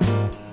Bye.